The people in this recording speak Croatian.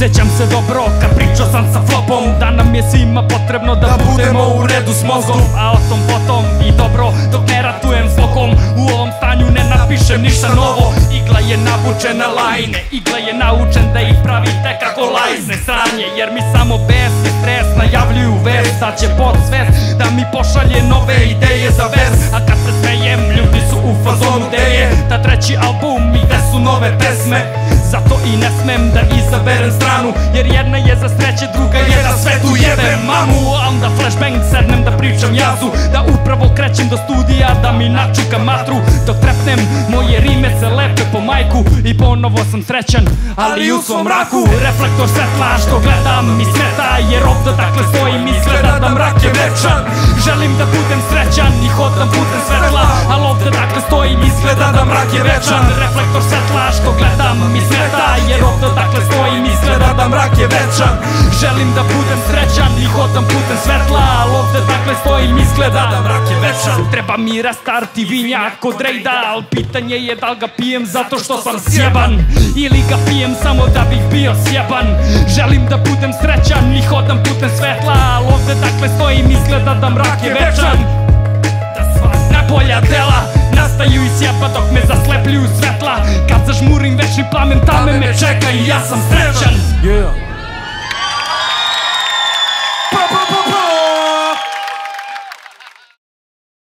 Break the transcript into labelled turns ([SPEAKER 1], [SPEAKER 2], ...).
[SPEAKER 1] Sećam se dobro kad pričao sam sa flopom. Da nam je svima potrebno da, budemo u redu s mozgom. A o tom potom i dobro dok ne ratujem s bokom. U ovom stanju ne napišem ništa novo. Igla je navučena na lajne Igla je naučen da ih pravi tek kako lajzne sranje Jer mi samo bes i stres najavljuju vest. Da će podsvest da mi pošalje nove ideje za vers A kad se smejem ljudi su u fazonu deje Da treći album i gde su nove pesme zato i ne smem da izaberem stranu Jer jedna je za sreće, druga je da svetu jebem mamu onda flashbang sednem da pričam jazu. Da upravo krećem do studija da mi načuka matru. Dok trepnem moje rime se lepe po majku I ponovo sam srećan, ali u svom mraku Reflektor svetla što gledam mi smeta Jer ovdje dakle stojim izgleda da mrak je večan. Želim da budem srećan i hodam putem svetla Ali ovdje stojim izgleda da mrak je večan. Reflektor svetla što gledam mi smeta jer ovdje dakle stojim izgleda da mrak je večan. Želim da budem srećan i hodam putem svetla Al ovdje dakle stojim izgleda da mrak je večan. Treba mi restart i vinjak rejda Al pitanje je da li ga pijem zato što sam sjeban. Ili ga pijem samo da bih bio sjeban. Želim da budem srećan i hodam putem svetla Al ovdje dakle stojim izgleda da mrak je večan. Najbolja dela nastaju iz sjeba dok me zaslepljuju svetla. Kad zažmurim večni plamen tame me čeka i ja sam srećan.
[SPEAKER 2] Yeah